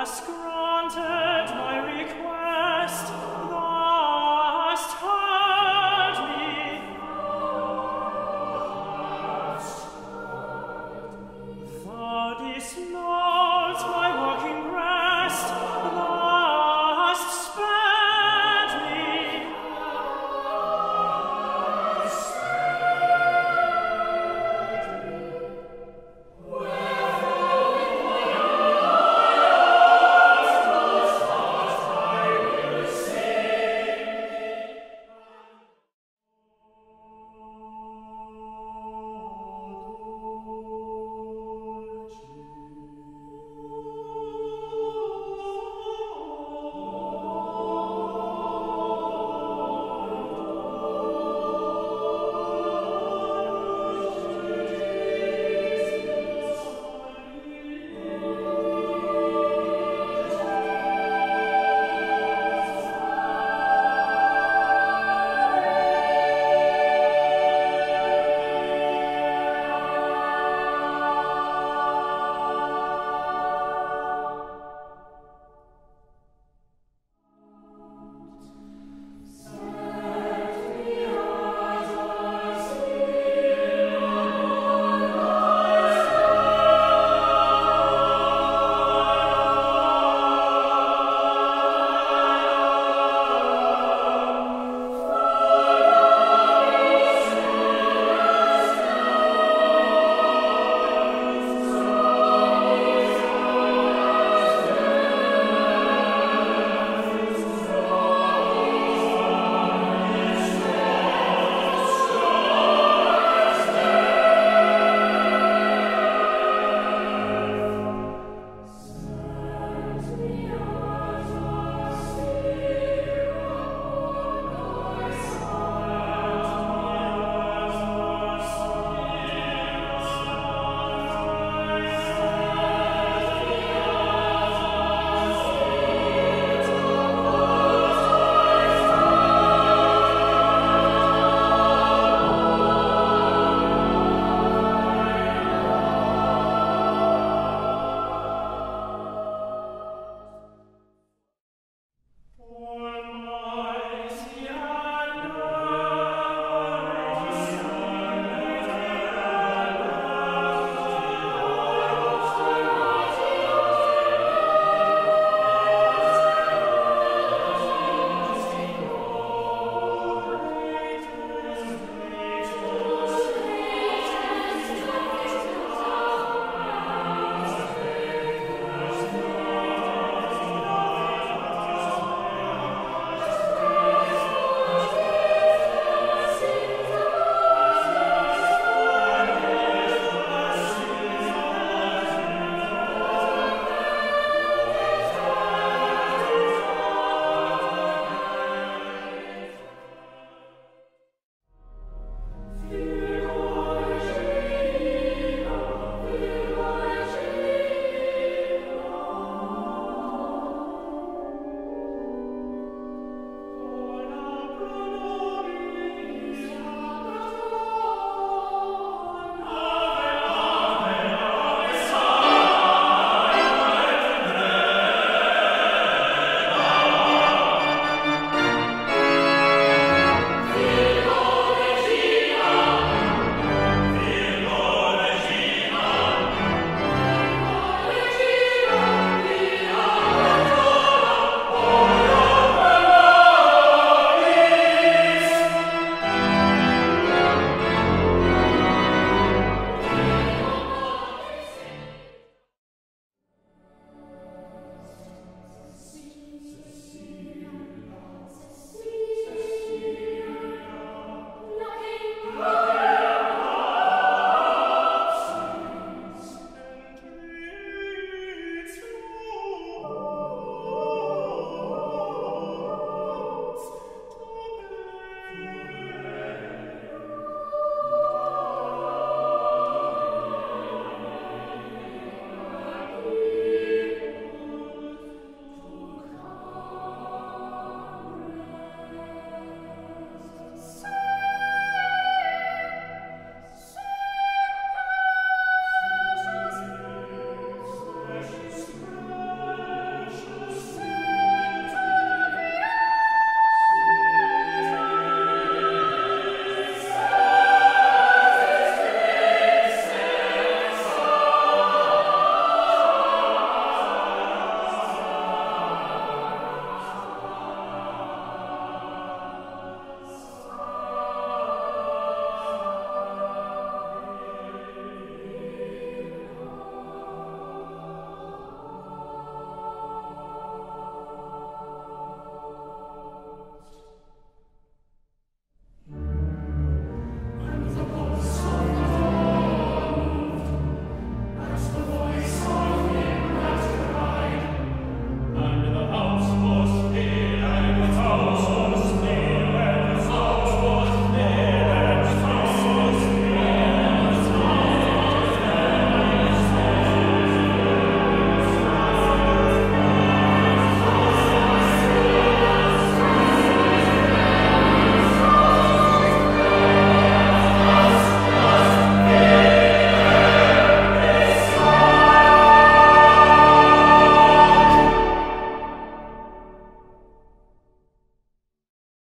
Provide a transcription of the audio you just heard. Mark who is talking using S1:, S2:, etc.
S1: Oscar